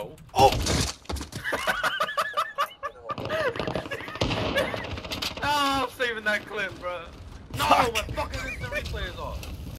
No. Oh! Ah, I'm saving that clip, bro. No, my